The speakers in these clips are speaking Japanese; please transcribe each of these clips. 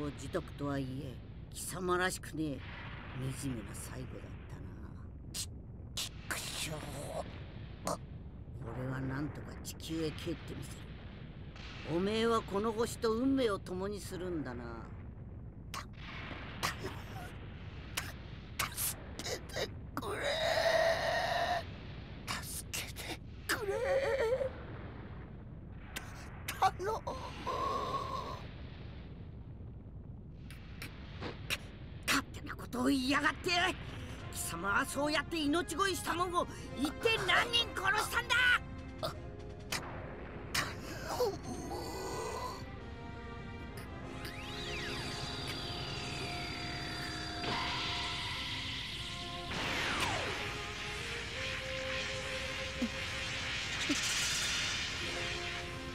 業自得とはいえ貴様らしくねえ惨めな最後だったな。ちくしょう。俺はなんとか地球へ帰ってみせる。おめえはこの星と運命を共にするんだな助けてくれ助けてくれ頼む勝手なことを言いやがって貴様はそうやって命乞いしたもんを一体何人殺したんだ？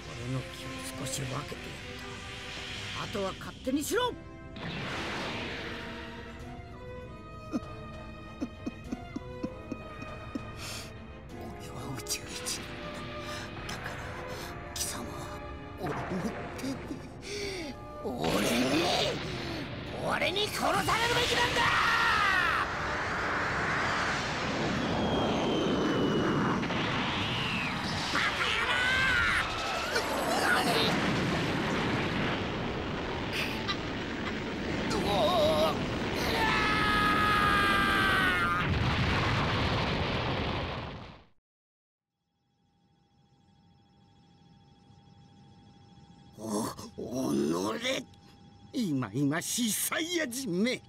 俺の気を少し分けてやった。あとは勝手にしろ。に殺されるべきなんだおのれ今今しいサイヤ人め。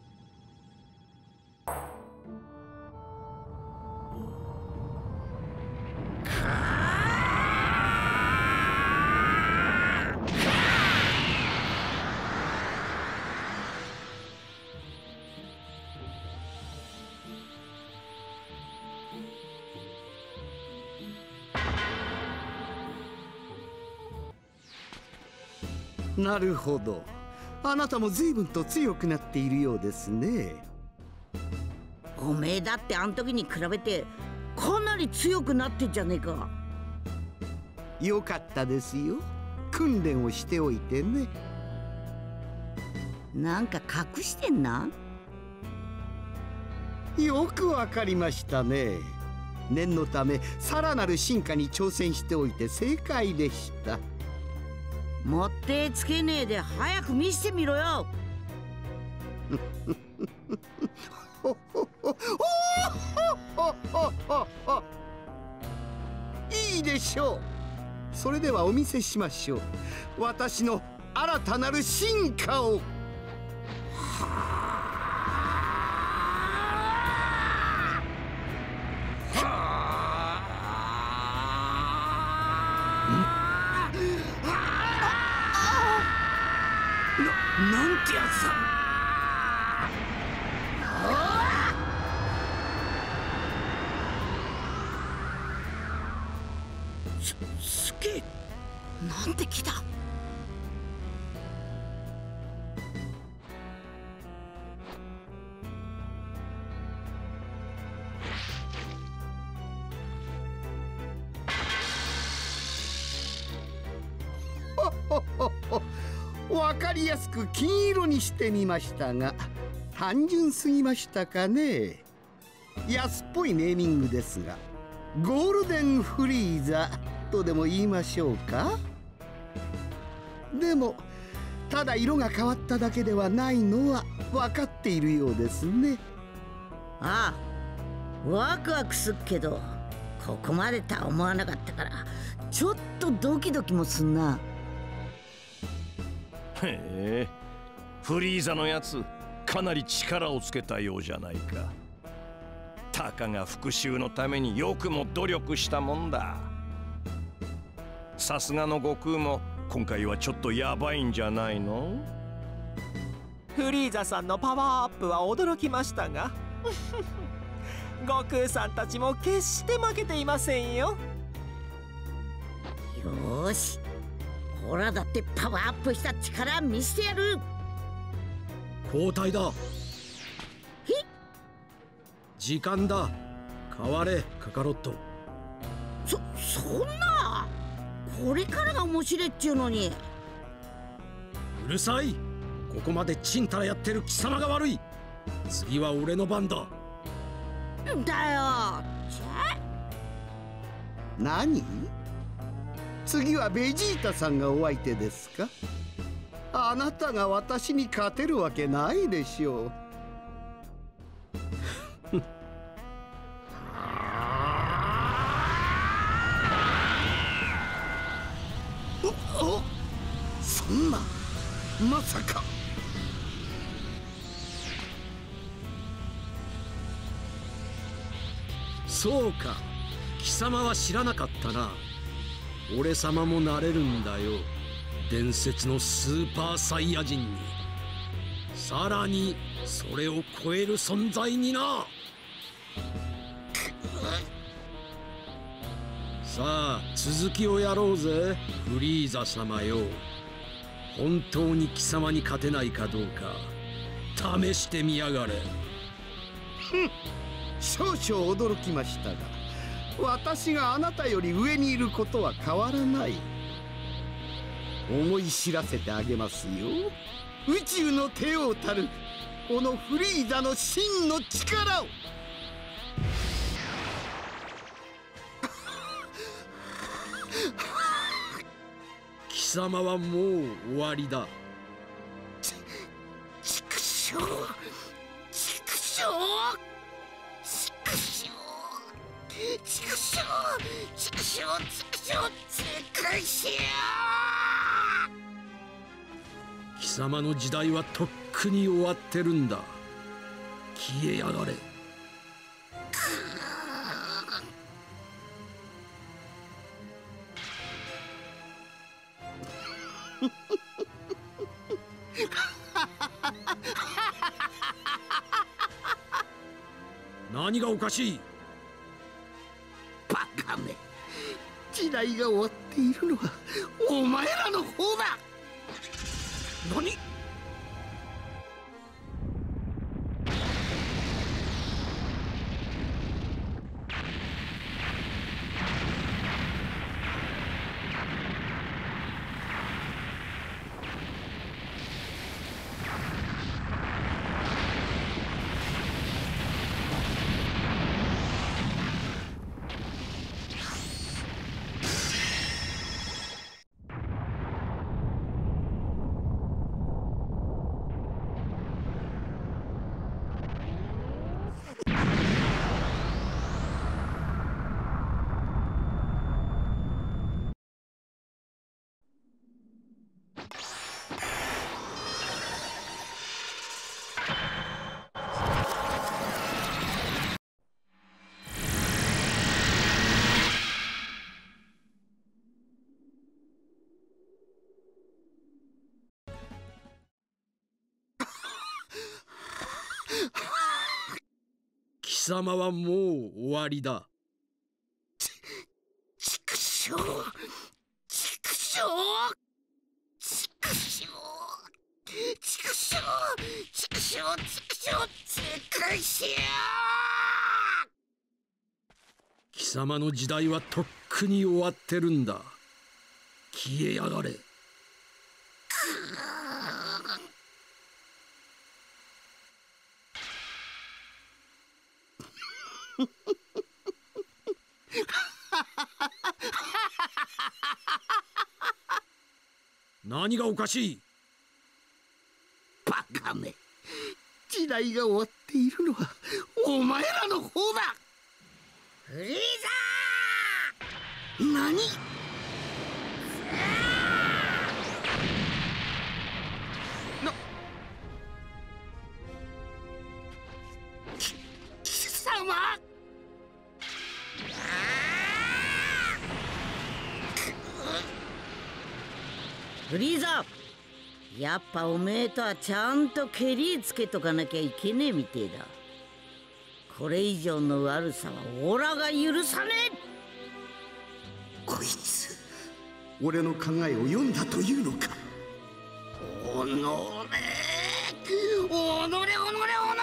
なるほど。あなたも随分と強くなっているようですね。おめえだってあん時に比べてかなり強くなってんじゃねえか。よかったですよ。訓練をしておいてね。なんか隠してんな。よくわかりましたね。念のためさらなる進化に挑戦しておいて正解でしたもってつけねえで早く見せてみろよ。いいでしょう。それではお見せしましょう。私の新たなる進化を。なすすげえ。なんて木だほほほ。わかりやすく金色にしてみましたが単純すぎましたかね。安っぽいネーミングですがゴールデンフリーザとでも言いましょうか？でもただ色が変わっただけではないのは分かっているようですね。ああワクワクすっけどここまでとは思わなかったからちょっとドキドキもすんな。へえフリーザのやつかなり力をつけたようじゃないかたかが復讐のためによくも努力したもんだ。さすがの悟空も今回はちょっとヤバいんじゃないの？フリーザさんのパワーアップは驚きましたが 悟空さんたちも決して負けていませんよ。よーし。ほらだってパワーアップした力見せてやる。交代だ。ひ時間だ。変われカカロット。そそんな？これからが面白いっちゅうのに。うるさい。ここまでちんたらやってる貴様が悪い。次は俺の番だ。だよじゃ何？次はベジータさんがお相手ですか？あなたが私に勝てるわけないでしょうんなまさか。そうか。貴様は知らなかったな。俺様もなれるんだよ。伝説のスーパーサイヤ人に。さらにそれを超える存在にな。さあ続きをやろうぜフリーザ様よ。本当に貴様に勝てないかどうか試してみやがれ。少々驚きましたが私があなたより上にいることは変わらない。思い知らせてあげますよ。宇宙の帝王たるこのフリーザの真の力を。様はもう終わりだ。畜生畜生畜生畜生畜生畜生畜生貴様の時代はとっくに終わってるんだ。消えやがれ。かしい。バカめ。時代が終わっているのはお前らの方だ。何？様はもう終わりだ。畜生畜生畜生畜生畜生畜生畜生貴様の時代はとっくに終わってるんだ。消えやがれ。何がおかしい？バカめ時代が終わっているのはお前らの方だ。フリー！何？フリーザ。やっぱおめえとはちゃんとケリつけとかなきゃいけねえみてえだ。これ以上の悪さはオラが許さねこいつ俺の考えを読んだというのか。おのれおのれおのれおのれ。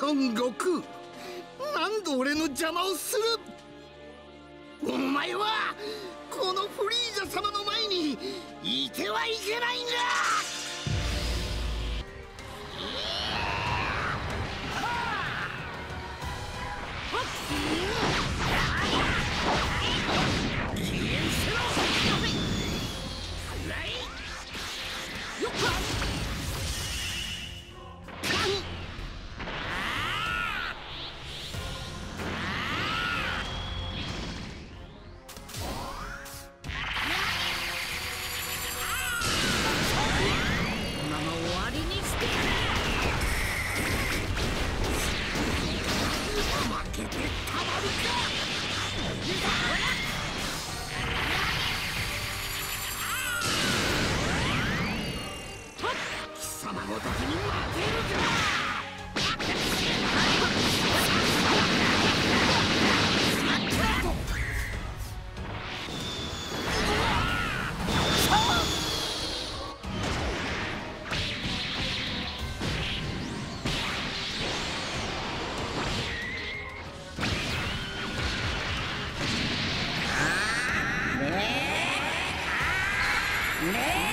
孫悟空何度俺の邪魔をするお前はこのフリーザ様の前にいてはいけないんだ！ねえ